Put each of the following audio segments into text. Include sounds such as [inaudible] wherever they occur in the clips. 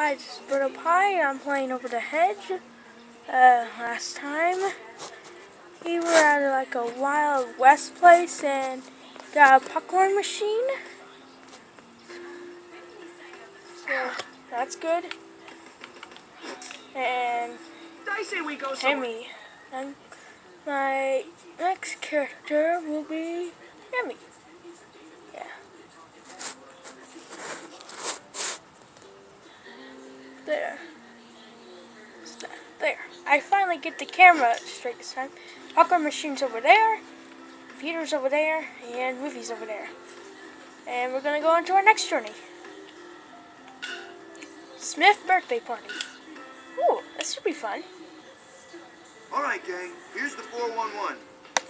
Hi, just BirdoPie, and I'm playing over the hedge. Uh, last time, we were at like a Wild West place and got a popcorn machine. So, that's good. And I say we go. Emmy. And my next character will be Emmy. I finally get the camera straight this time. Popcorn machine's over there, computer's over there, and movies over there. And we're gonna go on to our next journey. Smith birthday party. Ooh, this should be fun. All right, gang. Here's the 411.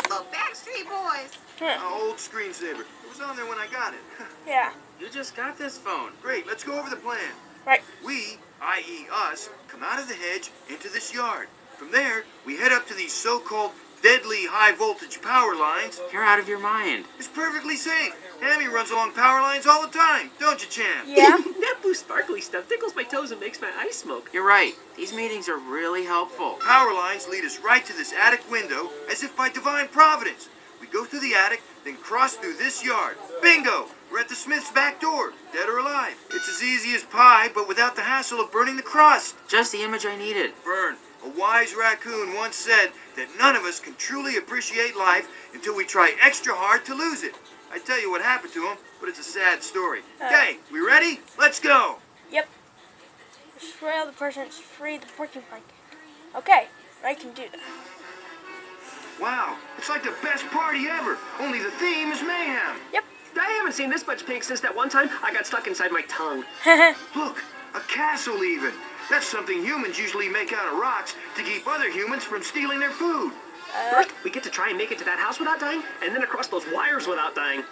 The Backstreet Boys. Huh. Our old screensaver. It was on there when I got it. [laughs] Yeah. You just got this phone. Great. Let's go over the plan. Right. We, i.e. us, come out of the hedge into this yard. From there, we head up to these so-called deadly high-voltage power lines. You're out of your mind. It's perfectly safe. Hammy runs along power lines all the time, don't you, Champ? Yeah. [laughs] [laughs] that blue sparkly stuff tickles my toes and makes my eyes smoke. You're right. These meetings are really helpful. Power lines lead us right to this attic window, as if by divine providence. We go through the attic, then cross through this yard. Bingo! We're at the Smith's back door, dead or alive. It's as easy as pie, but without the hassle of burning the crust. Just the image I needed. Verne, a wise raccoon once said that none of us can truly appreciate life until we try extra hard to lose it. I tell you what happened to him, but it's a sad story. Uh. Okay, we ready? Let's go! Yep. Destroy all the persons, free the porcupine. Okay, I can do that. Wow, it's like the best party ever, only the theme is mayhem. Yep. I haven't seen this much pink since that one time I got stuck inside my tongue. [laughs] Look, a castle even. That's something humans usually make out of rocks to keep other humans from stealing their food. First, we get to try and make it to that house without dying, and then across those wires without dying.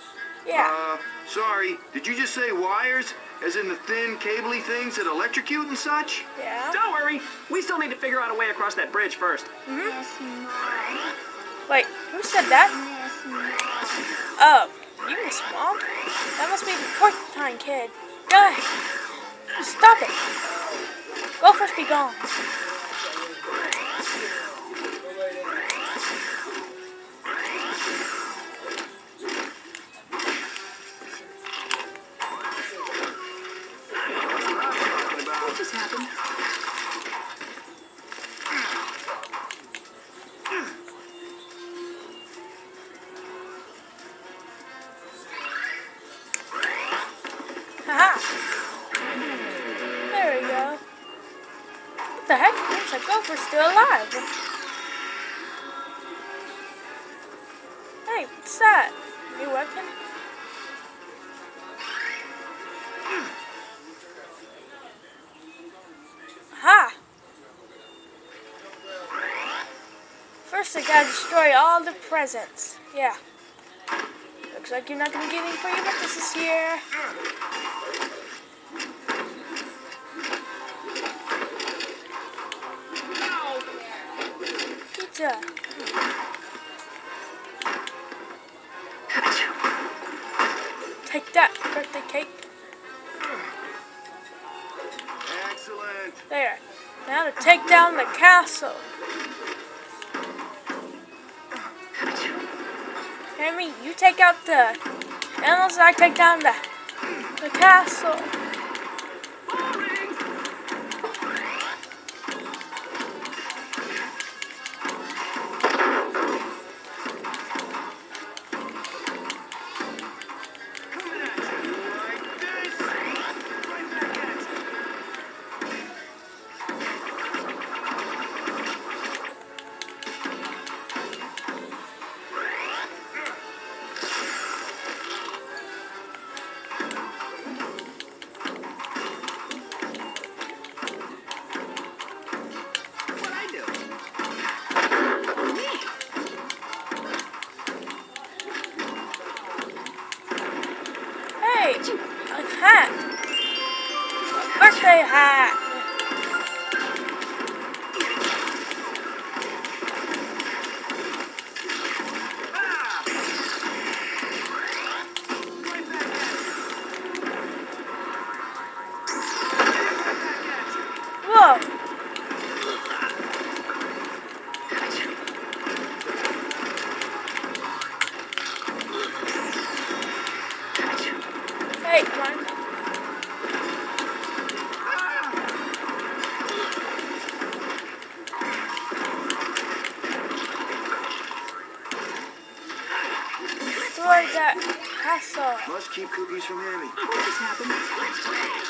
yeah. Uh, sorry, did you just say wires? As in the thin, cabley things that electrocute and such? yeah. Don't worry, we still need to figure out a way across that bridge first. Hmm. Wait, who said that? Oh, you Miss Mom? That must be the porcupine kid. Go ahead. Stop it. Go first, be gone. What just happened? What the heck? Looks like Gopher's still alive. Hey, what's that? New weapon? Hmm. Aha! First I gotta destroy all the presents. Yeah. Looks like you're not gonna get any for you, but this is here. Pizza. Take that, birthday cake. Excellent. There. Now to take down the castle. Henry, you take out the animals, I take down the the castle. Hey, a hat. Birthday hat. Destroy that castle. Must keep cookies from Hammy. What just happened?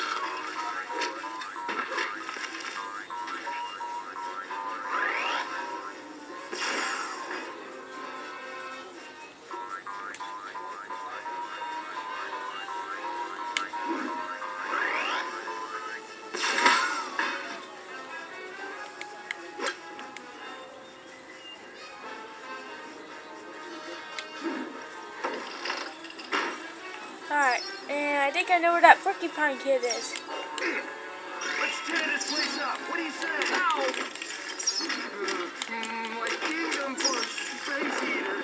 Think I know where that porcupine kid is. Let's tear this place up. What do you say? Ow! Mm, my kingdom for a space eater.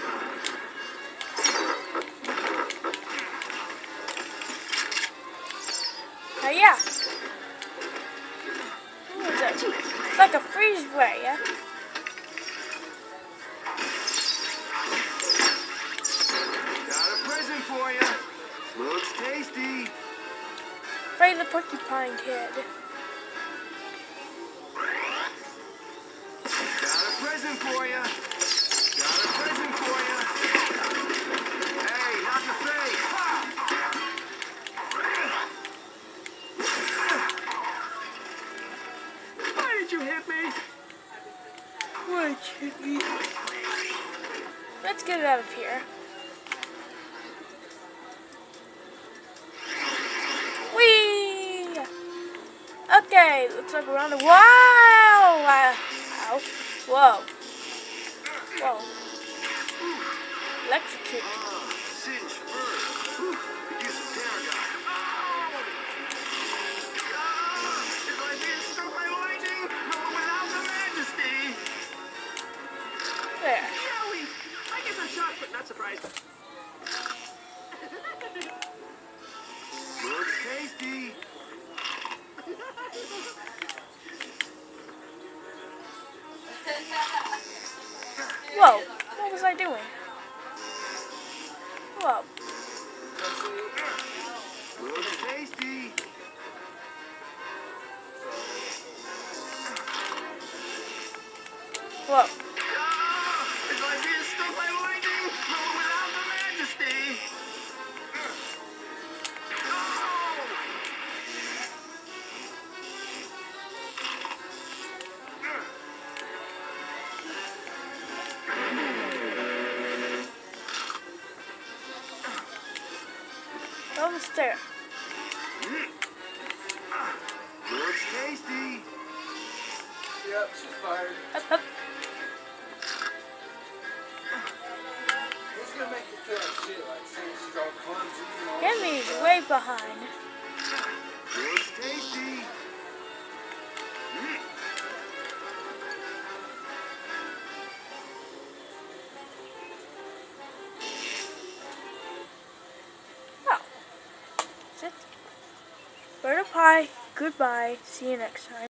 Oh yeah. What is it? It's like a freeze ray, yeah? Tasty. Frey the porcupine kid. Got a present for you. Got a present for you. Hey, not the face. Why did you hit me? What should we? Let's get it out of here. Okay, looks like we're on the. Wow! Wow! Ow. Whoa! Whoa! Electrocute. Oh, majesty. Oh! Almost there. Looks tasty. Yep, she's fired. Up, up. Emmy's way behind. Oh. That's it. BirdoPie. Goodbye. See you next time.